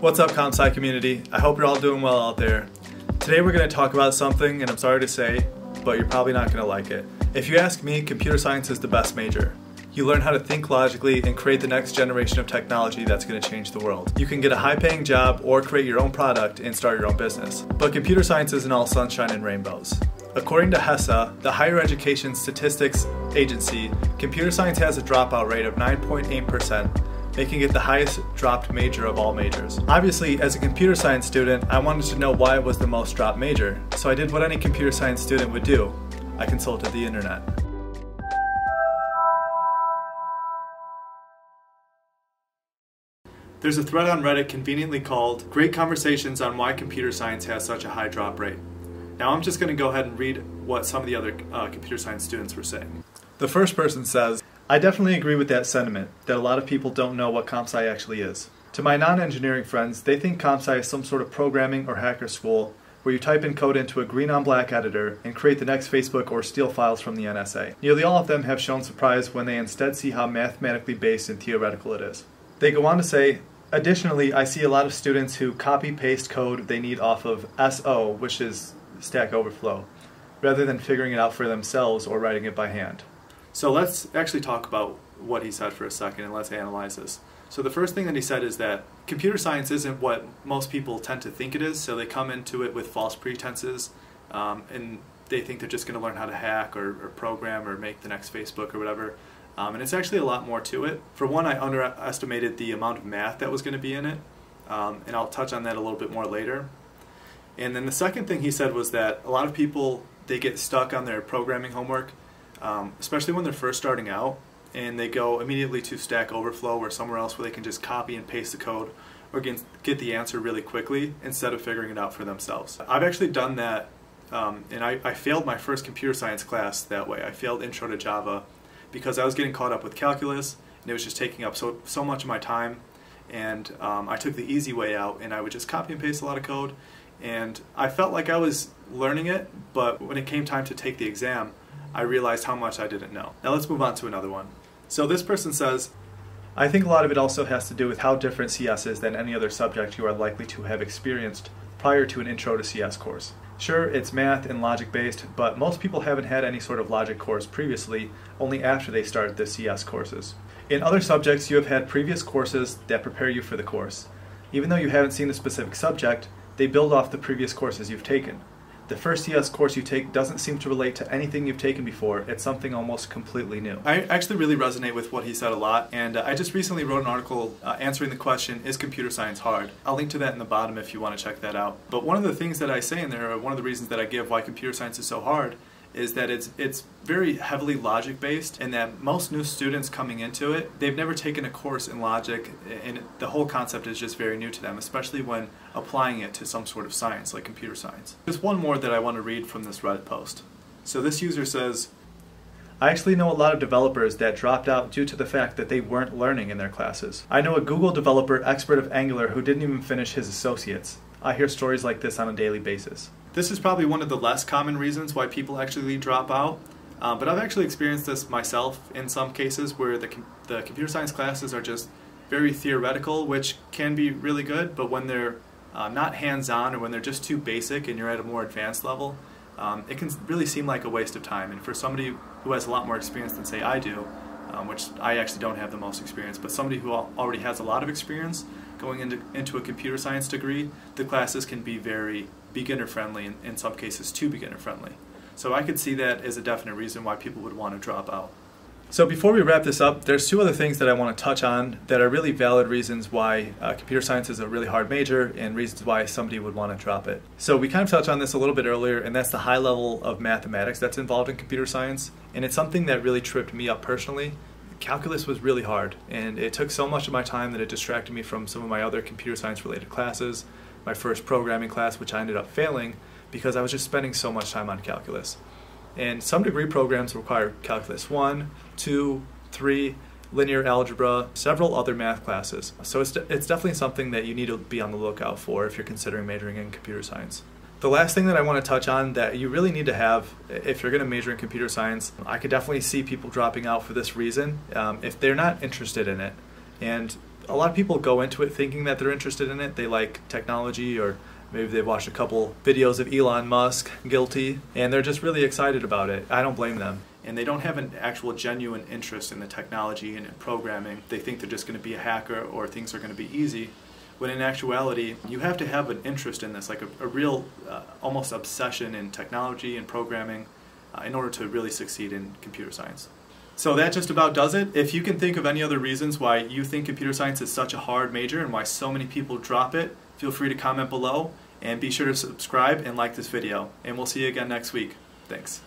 What's up, CompSci community? I hope you're all doing well out there. Today we're going to talk about something, and I'm sorry to say, but you're probably not going to like it. If you ask me, computer science is the best major. You learn how to think logically and create the next generation of technology that's going to change the world. You can get a high paying job or create your own product and start your own business. But computer science isn't all sunshine and rainbows. According to HESA, the Higher Education Statistics Agency, computer science has a dropout rate of 9.8%, making it the highest dropped major of all majors. Obviously, as a computer science student, I wanted to know why it was the most dropped major, so I did what any computer science student would do. I consulted the internet. There's a thread on Reddit conveniently called Great Conversations on Why Computer Science Has Such a High Drop Rate. Now I'm just going to go ahead and read what some of the other uh, computer science students were saying. The first person says, I definitely agree with that sentiment, that a lot of people don't know what CompSci actually is. To my non-engineering friends, they think CompSci is some sort of programming or hacker school where you type in code into a green on black editor and create the next Facebook or steal files from the NSA. Nearly all of them have shown surprise when they instead see how mathematically based and theoretical it is. They go on to say, Additionally, I see a lot of students who copy paste code they need off of SO, which is Stack Overflow, rather than figuring it out for themselves or writing it by hand. So let's actually talk about what he said for a second and let's analyze this. So the first thing that he said is that computer science isn't what most people tend to think it is, so they come into it with false pretenses um, and they think they're just going to learn how to hack or, or program or make the next Facebook or whatever. Um, and it's actually a lot more to it. For one, I underestimated the amount of math that was going to be in it, um, and I'll touch on that a little bit more later. And then the second thing he said was that a lot of people they get stuck on their programming homework, um, especially when they're first starting out, and they go immediately to Stack Overflow or somewhere else where they can just copy and paste the code or get, get the answer really quickly instead of figuring it out for themselves. I've actually done that, um, and I, I failed my first computer science class that way. I failed Intro to Java because I was getting caught up with calculus and it was just taking up so, so much of my time and um, I took the easy way out and I would just copy and paste a lot of code and I felt like I was learning it but when it came time to take the exam I realized how much I didn't know. Now let's move on to another one. So this person says, I think a lot of it also has to do with how different CS is than any other subject you are likely to have experienced prior to an Intro to CS course. Sure, it's math and logic based, but most people haven't had any sort of logic course previously, only after they start the CS courses. In other subjects, you have had previous courses that prepare you for the course. Even though you haven't seen the specific subject, they build off the previous courses you've taken. The first CS course you take doesn't seem to relate to anything you've taken before. It's something almost completely new. I actually really resonate with what he said a lot, and uh, I just recently wrote an article uh, answering the question, is computer science hard? I'll link to that in the bottom if you want to check that out. But one of the things that I say in there, one of the reasons that I give why computer science is so hard, is that it's it's very heavily logic based and that most new students coming into it they've never taken a course in logic and the whole concept is just very new to them especially when applying it to some sort of science like computer science. There's one more that I want to read from this Reddit post. So this user says I actually know a lot of developers that dropped out due to the fact that they weren't learning in their classes. I know a Google developer expert of Angular who didn't even finish his associates. I hear stories like this on a daily basis. This is probably one of the less common reasons why people actually drop out, uh, but I've actually experienced this myself in some cases where the, com the computer science classes are just very theoretical, which can be really good, but when they're uh, not hands-on or when they're just too basic and you're at a more advanced level, um, it can really seem like a waste of time. And for somebody who has a lot more experience than say I do, um, which I actually don't have the most experience, but somebody who already has a lot of experience going into, into a computer science degree, the classes can be very beginner friendly, and in some cases too beginner friendly. So I could see that as a definite reason why people would want to drop out. So before we wrap this up, there's two other things that I want to touch on that are really valid reasons why uh, computer science is a really hard major and reasons why somebody would want to drop it. So we kind of touched on this a little bit earlier, and that's the high level of mathematics that's involved in computer science. And it's something that really tripped me up personally. Calculus was really hard, and it took so much of my time that it distracted me from some of my other computer science related classes my first programming class, which I ended up failing because I was just spending so much time on calculus. And some degree programs require calculus 1, 2, 3, linear algebra, several other math classes. So it's, de it's definitely something that you need to be on the lookout for if you're considering majoring in computer science. The last thing that I want to touch on that you really need to have if you're going to major in computer science, I could definitely see people dropping out for this reason um, if they're not interested in it. And a lot of people go into it thinking that they're interested in it. They like technology or maybe they've watched a couple videos of Elon Musk guilty and they're just really excited about it. I don't blame them. And they don't have an actual genuine interest in the technology and in programming. They think they're just going to be a hacker or things are going to be easy. When in actuality, you have to have an interest in this, like a, a real, uh, almost obsession in technology and programming uh, in order to really succeed in computer science. So that just about does it. If you can think of any other reasons why you think computer science is such a hard major and why so many people drop it, feel free to comment below and be sure to subscribe and like this video. And we'll see you again next week. Thanks.